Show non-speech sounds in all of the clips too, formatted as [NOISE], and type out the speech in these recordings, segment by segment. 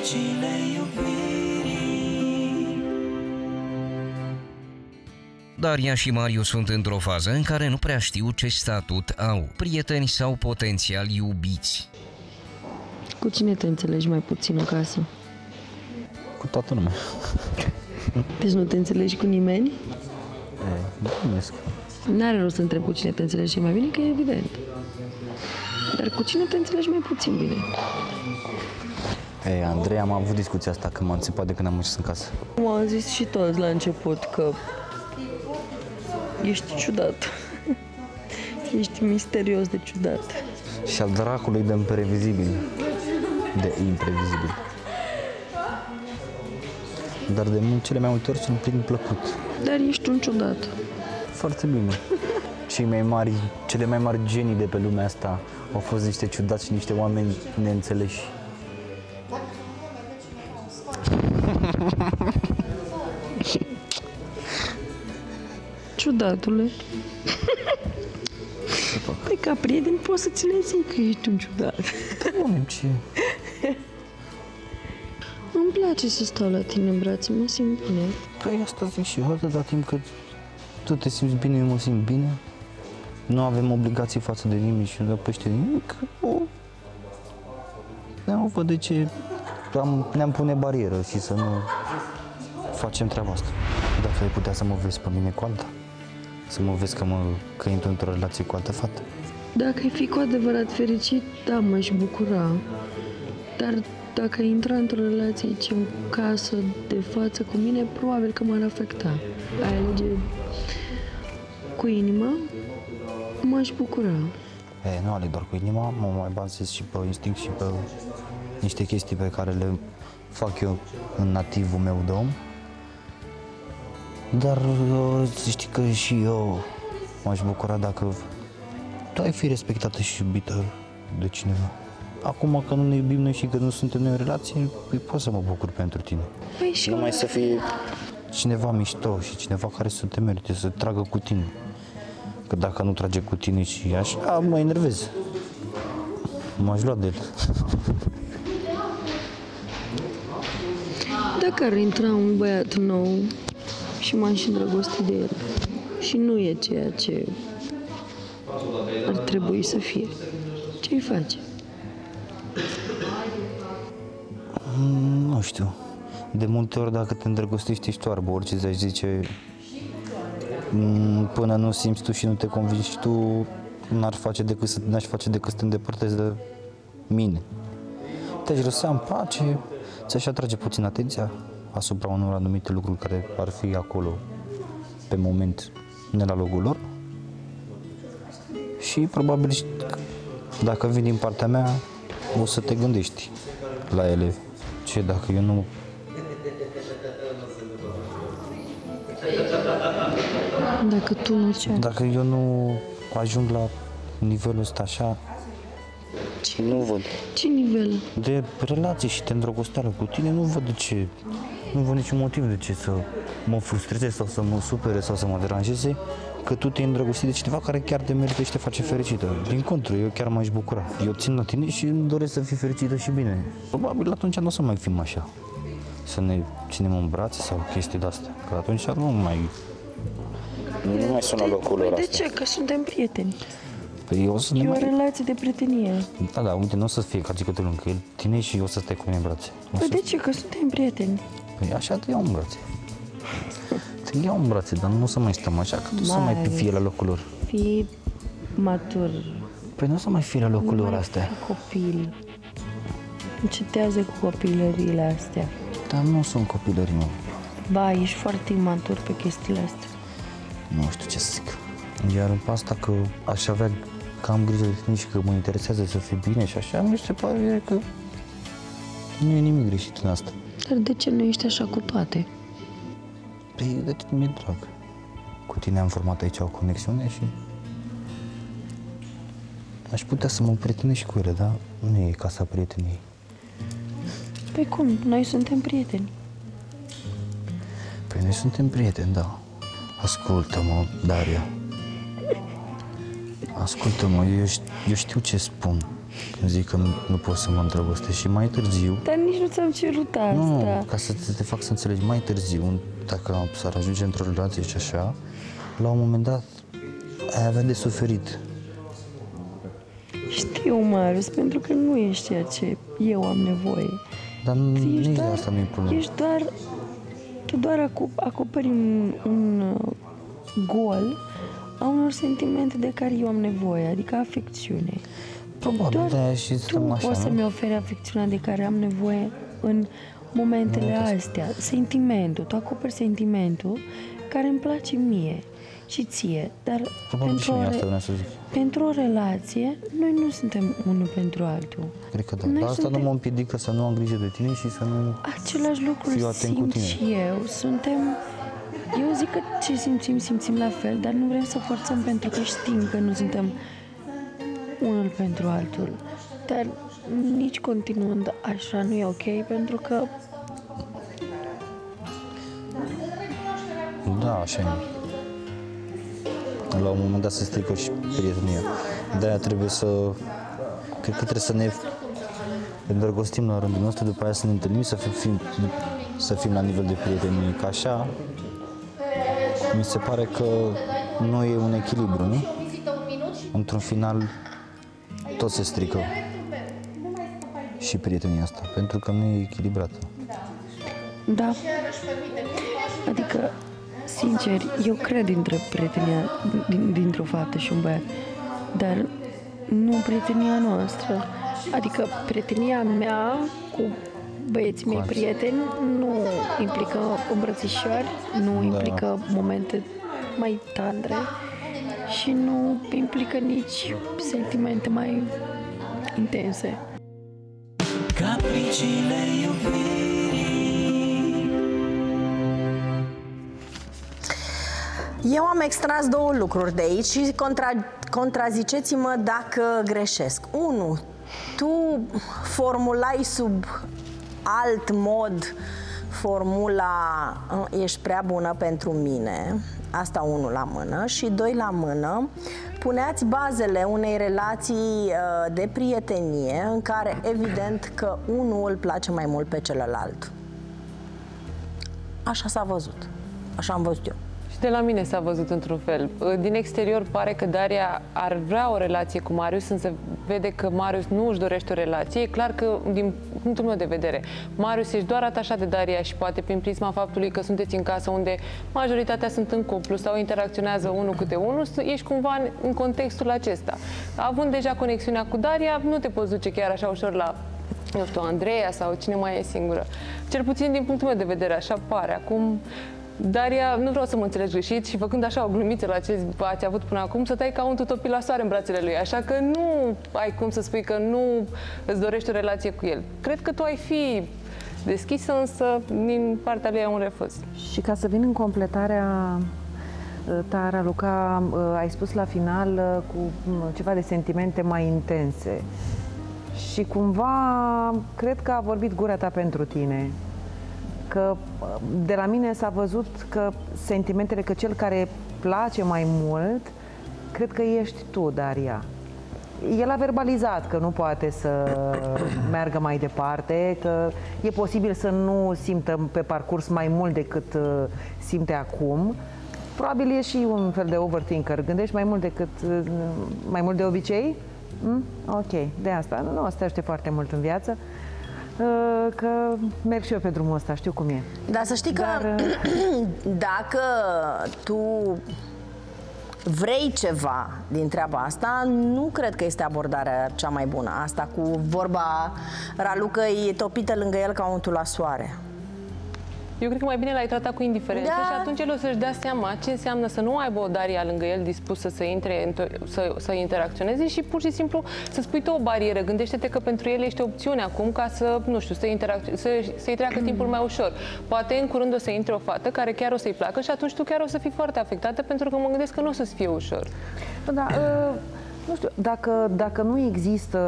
Măgicile iubirii Daria și Mariu sunt într-o fază în care nu prea știu ce statut au, prieteni sau potențial iubiți. Cu cine te înțelegi mai puțin în casă? Cu toată lumea. Deci nu te înțelegi cu nimeni? E, mulțumesc. N-are rost să întreb cu cine te înțelegi cel mai bine, că e evident. Dar cu cine te înțelegi mai puțin bine? Ei, Andrei, am avut discuția asta când m-am țipat de când am ieșit în casă. Cum au zis și toți la început că ești ciudat. [LAUGHS] Ești misterios de ciudat. Și al dracului de imprevizibil. De imprevizibil. Dar de mult, cele mai multe ori sunt plin plăcut. Dar ești un ciudat. Foarte bine. Cei mai mari, cele mai mari genii de pe lumea asta au fost niște ciudați și niște oameni neînțeleși. Ciudatule. De [LAUGHS] ca prieten poți să ți le zic că ești un ciudat. Bune, ce? [LAUGHS] Îmi place să stau la tine în brațe, mă simt bine. Păi asta zic și eu, atâta timp cât tu te simți bine, eu mă simt bine. Nu avem obligații față de nimeni și nu păște nimic. Nu. Nu văd de ce am, ne-am pune barieră și să nu facem treaba asta. Dacă ai putea să mă vezi pe mine cu alta, să mă vezi că, mă, că intru într-o relație cu altă fată. Dacă ai fi cu adevărat fericit, da, m-aș bucura. Dar dacă ai intra într-o relație aici în casă, de față cu mine, probabil că m-ar afecta. Ai alege cu inima, m-aș bucura. E, nu aleg doar cu inima, mă mai bazez și pe instinct și pe niște chestii pe care le fac eu în nativul meu de om. Dar uh, știi că și eu m-aș bucura dacă tu ai fi respectată și iubită de cineva. Acum că nu ne iubim noi și că nu suntem noi în relație, păi pot să mă bucur pentru tine. Păi și Numai să fie cineva mișto și cineva care să te merite, să tragă cu tine. Că dacă nu trage cu tine și așa, mă enervez. M-aș lua de el. dacă ar intra un băiat nou și m-aș îndrăgosti de el și nu e ceea ce ar trebui să fie, ce-i face? Nu știu. De multe ori dacă te îndrăgostești ești oarbă, orice ți-aș zice "Mm, până nu simți tu și nu te convingi tu, n-ar face decât să, n-aș face decât să te îndepărtezi de mine. Te-aș lăsa în pace, ți-aș atrage puțin atenția asupra unor anumite lucruri care ar fi acolo pe moment, ne la locul lor. Și probabil și dacă vin din partea mea, o să te gândești la ele. Ce dacă eu nu Dacă tu nu ce Dacă eu nu ajung la nivelul ăsta așa, Ce, nu văd. ce nivel? De relație și de îndrăgosteală cu tine, nu văd de ce, nu văd niciun motiv de ce să mă frustreze sau să mă supere sau să mă deranjeze că tu te-ai îndrăgostit de cineva care chiar te merită și te face fericită. Din contră, eu chiar m-aș bucura. Eu țin la tine și îmi doresc să fii fericită și bine. Probabil atunci nu o să mai fim așa. Să ne ținem în brațe sau chestii de-astea. Că atunci nu mai... Nu mai sună locul lor Păi de astea. ce? Că suntem prieteni. Păi eu o să ne E o mai... relație de prietenie. Da, da, uite, nu o să fie ca zică lângă el, tine și eu o să stai cu mine în brațe. O Păi să... de ce? Că suntem prieteni. Păi așa te iau în brațe. Te iau în brațe, dar nu o să mai stăm așa, că tu să mai Marius. fie la locul lor. Fii matur. Păi nu o să mai fie la locul Nu lor mai astea. fi copil. Încetează cu copilăriile astea. Dar nu sunt copilării mei. Ba, ești foarte imatur pe chestiile astea. Nu știu ce să zic. Iar pe asta că aș avea că am grijă de tine și că mă interesează să fii bine și așa, mi se pare că nu e nimic greșit în asta. Dar de ce nu ești așa cu toate? Păi de tine mi-e drag. Cu tine am format aici o conexiune și aș putea să mă prietenesc și cu ele, dar nu e casa prieteniei. Păi cum? Noi suntem prieteni. Păi noi suntem prieteni, da. Ascultă-mă, Daria. Ascultă-mă, eu, ș- eu știu ce spun. Zic că nu, nu pot să mă îndrăgostesc și mai târziu, Dar nici nu ți-am cerut asta. nu, ca să te, te fac să înțelegi, mai târziu, dacă s-ar ajunge într-o relație și așa, la un moment dat ai avea de suferit. Știu, Marius, pentru că nu ești ceea ce eu am nevoie. Dar Ești nici de doar, asta nu e problema. ești doar, tu doar aco- acoperi un, un uh, gol a unor sentimente de care eu am nevoie, adică afecțiune. Probabil Doar de aia și tu stăm așa, o să nu? mi oferi afecțiunea de care am nevoie în momentele astea. Sentimentul, tu acoperi sentimentul care îmi place mie și ție, dar Probabil și pentru, o, mie re- asta vreau să zic. pentru o relație, noi nu suntem unul pentru altul. Cred că da. Noi Dar asta suntem- nu mă împiedică să nu am grijă de tine și să nu... Același lucru Fiu atent cu simt tine. și eu. Suntem... Eu zic că ce simțim, simțim la fel, dar nu vrem să forțăm pentru că știm că nu suntem unul pentru altul. Dar nici continuând așa nu e ok, pentru că Da, așa e. La un moment dat se strică și prietenia. De-aia trebuie să... Cred că trebuie să ne îndrăgostim la rândul nostru, după aia să ne întâlnim, să fim, fim, să fim la nivel de prietenie. Ca așa, mi se pare că nu e un echilibru, nu? Într-un final, tot se strică și prietenia asta, pentru că nu e echilibrată. Da. Adică, sincer, eu cred între prietenia din, dintr-o fată și un băiat, dar nu prietenia noastră. Adică prietenia mea cu băieții mei alții. prieteni nu implică îmbrățișări, nu implică momente mai tandre și nu implică nici sentimente mai intense. Capriciile iubirii Eu am extras două lucruri de aici și contra, contraziceți-mă dacă greșesc. Unu, tu formulai sub alt mod formula "Uh, ești prea bună pentru mine, asta unul la mână, și doi la mână, puneați bazele unei relații uh, de prietenie în care evident că unul îl place mai mult pe celălalt. Așa s-a văzut. Așa am văzut eu. Și de la mine s-a văzut într-un fel. Din exterior pare că Daria ar vrea o relație cu Marius, însă vede că Marius nu își dorește o relație. E clar că, din punctul meu de vedere, Marius ești doar atașat de Daria și poate prin prisma faptului că sunteți în casă unde majoritatea sunt în cuplu sau interacționează unul câte unul, ești cumva în, în contextul acesta. Având deja conexiunea cu Daria, nu te poți duce chiar așa ușor la nu știu, Andreea sau cine mai e singură. Cel puțin din punctul meu de vedere, așa pare. Acum, Daria, nu vreau să mă înțelegi greșit și făcând așa o glumiță la ce ați avut până acum, să tai ca un tutopil la soare în brațele lui. Așa că nu ai cum să spui că nu îți dorești o relație cu el. Cred că tu ai fi deschisă, însă din partea lui e un refuz. Și ca să vin în completarea uh, ta, Raluca, uh, ai spus la final uh, cu mm, ceva de sentimente mai intense. Și cumva cred că a vorbit gura ta pentru tine. Că uh, de la mine s-a văzut că sentimentele, că cel care place mai mult, cred că ești tu, Daria. El a verbalizat că nu poate să [CLEARS THROAT] meargă mai departe, că e posibil să nu simtă pe parcurs mai mult decât uh, simte acum. Probabil e și un fel de overthinker. Gândești mai mult decât uh, mai mult de obicei? Mm? Ok, de asta. Nu, nu o să te aștept foarte mult în viață. Uh, Că merg și eu pe drumul ăsta, știu cum e. Dar să știi că Dar, [CLEARS THROAT] dacă tu vrei ceva din treaba asta, nu cred că este abordarea cea mai bună. Asta cu vorba Ralucă e topită lângă el ca untul la soare. Eu cred că mai bine l-ai tratat cu indiferență Da. și atunci el o să-și dea seama ce înseamnă să nu aibă o Daria lângă el dispusă să intre, într- să, să interacționeze și pur și simplu să spui tu o barieră. Gândește-te că pentru el este opțiune acum ca să, nu știu, să interacț- să, să-i treacă [CLEARS THROAT] timpul mai ușor. Poate în curând o să intre o fată care chiar o să-i placă și atunci tu chiar o să fii foarte afectată pentru că mă gândesc că nu o să-ți fie ușor. Da, [CLEARS THROAT] uh, nu știu, dacă, dacă nu există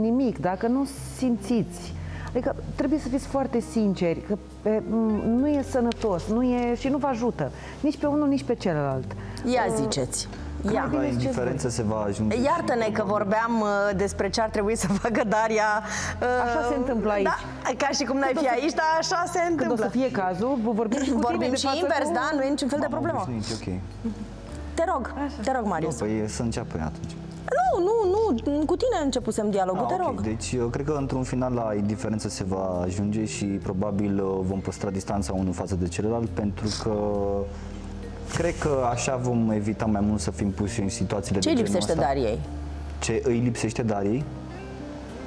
nimic, dacă nu simțiți, adică trebuie să fiți foarte sinceri, că pe, m, nu e sănătos, nu e, și nu vă ajută, nici pe unul, nici pe celălalt. Ia ziceți. Ia. La indiferență se va ajunge. și- Iartă-ne că vorbeam uh, despre ce ar trebui să [LAUGHS] facă Daria. uh, Așa se întâmplă aici. Da, ca și cum n-ai fi aici, dar așa se Când o întâmplă. să fie cazul, vorbim și cu tine Vorbim de și față invers, cu... da? Nu e niciun fel de M-am problemă. obișnuit, ok. Te rog, te rog, Nu, Marius. păi să înceapă ea atunci. Nu, nu, nu, cu tine începusem dialogul, te Ah, ok. rog. Deci eu cred că într-un final la indiferență se va ajunge și probabil uh, vom păstra distanța unul față de celălalt pentru că cred că așa vom evita mai mult să fim puși în situațiile Ce de genul lipsește ăsta. Dariei? Ce îi lipsește Dariei?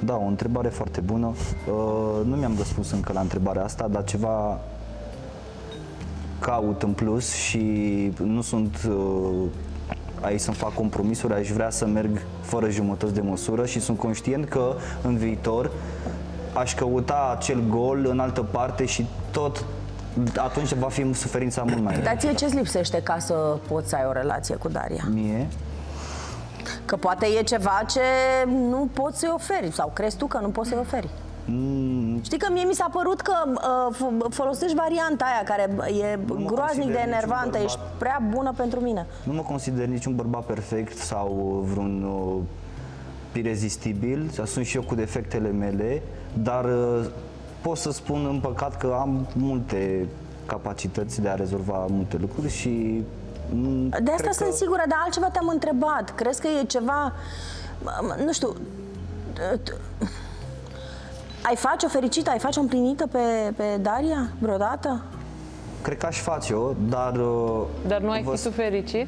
Da, o întrebare foarte bună. Uh, nu mi-am răspuns încă la întrebarea asta, dar ceva caut în plus și nu sunt uh, aici să-mi fac compromisuri, aș vrea să merg fără jumătăți de măsură și sunt conștient că în viitor aș căuta acel gol în altă parte și tot atunci va fi suferința mult mai Dar ție ce-ți lipsește ca să poți să ai o relație cu Daria? mie. Că poate e ceva ce nu poți să-i oferi sau crezi tu că nu poți să-i oferi. Mm, Știi că mie mi s-a părut că uh, f- folosești varianta aia care e mă groaznic consider de niciun enervantă, bărbat. ești prea bună pentru mine. Nu mă consider niciun bărbat perfect sau vreun uh, irezistibil, sau sunt și eu cu defectele mele, dar uh, pot să spun în păcat că am multe capacități de a rezolva multe lucruri și mm, De asta cred sunt că- sigură, dar altceva te-am întrebat. Crezi că e ceva, m- nu știu, t- ai face-o fericită, ai face-o împlinită pe, pe Daria vreodată? Cred că aș face-o, dar... uh, Dar nu ai vă fi tu fericit?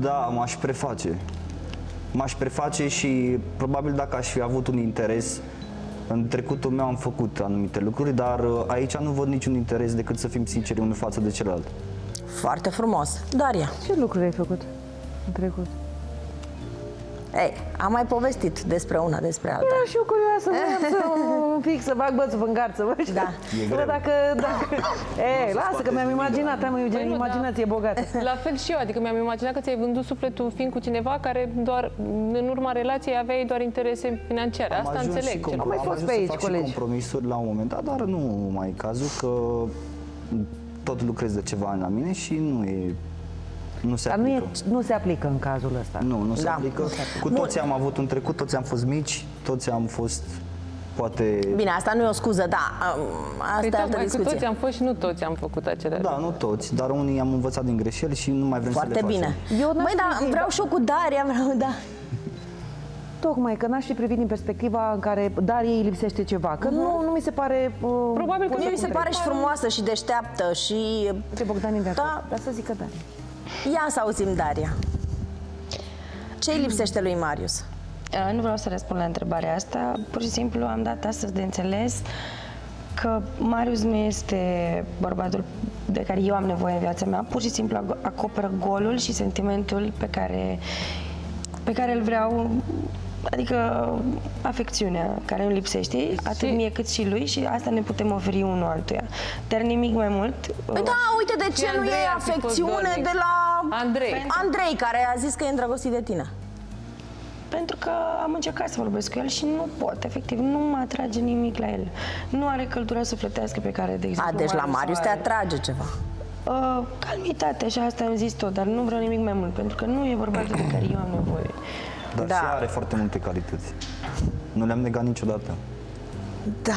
Da, m-aș preface. M-aș preface și probabil dacă aș fi avut un interes în trecutul meu am făcut anumite lucruri, dar uh, aici nu văd niciun interes decât să fim sinceri unul față de celălalt. Foarte frumos. Daria, Ce lucruri ai făcut în trecut? Ei, am mai povestit despre una, despre alta. Era și eu curioasă, voiam să un pic să bag bățul în garță, vă Da. E Să văd greu. dacă, dacă... E, lasă că mi-am imaginat, am o Păi nu, imaginație bogată. La fel și eu, adică mi-am imaginat că ți-ai vândut sufletul fiind cu cineva care doar în urma relației aveai doar interese financiare. Asta ajuns și înțeleg. com- cel Am mai am fost ajuns pe să aici, fac și colegi. compromisuri la un moment dat, dar nu mai e cazul că tot lucrez de ceva ani la mine și nu e nu se Dar nu, aplică. e, nu se aplică în cazul ăsta. Nu, nu se Da, aplică. nu se aplică. Cu toți am avut un trecut, toți am fost mici, toți am fost poate Bine, asta nu e o scuză, da, am- asta Păi e altă tocmai cu discuție. toți am fost și nu toți am făcut acele Da, nu toți, dar unii am învățat din greșeli și nu mai vrem Foarte să le bine. facem. Eu n-aș Măi, da, fi- vreau și eu cu Daria, vreau, da. Tocmai că n-aș fi privit din perspectiva în care Dariei îi lipsește ceva. Că nu, nu mi se pare... Uh, Probabil că Mie mi se pare și frumoasă și deșteaptă și... Pe Bogdan de Da. Dar să zică da. Ia să auzim, Daria. Ce îi lipsește lui Marius? Uh, Nu vreau să răspund la întrebarea asta, pur și simplu am dat astăzi de înțeles că Marius nu este bărbatul de care eu am nevoie în viața mea, pur și simplu ac- acoperă golul și sentimentul pe care, pe care îl vreau, adică afecțiunea care îmi lipsește, atât mie cât și lui și asta ne putem oferi unul altuia. Dar nimic mai mult. Păi da, uite de ce nu Andrei e ar fi fost afecțiune dornic. de la Andrei. Andrei, care a zis că e îndrăgostit de tine. Pentru că am încercat să vorbesc cu el și nu pot, efectiv, nu mă atrage nimic la el. Nu are căldura sufletească pe care, de exemplu, A, deci la Marius o Marius te are. atrage ceva. Uh, calmitate și asta am zis tot, dar nu vreau nimic mai mult, pentru că nu e bărbatul de care eu am nevoie. Dar Da. și are foarte multe calități. Nu le-am negat niciodată. Da.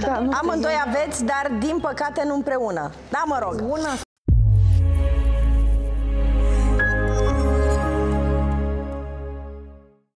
Da, nu Amândoi aveți, dar din păcate nu împreună. Da, mă rog. Una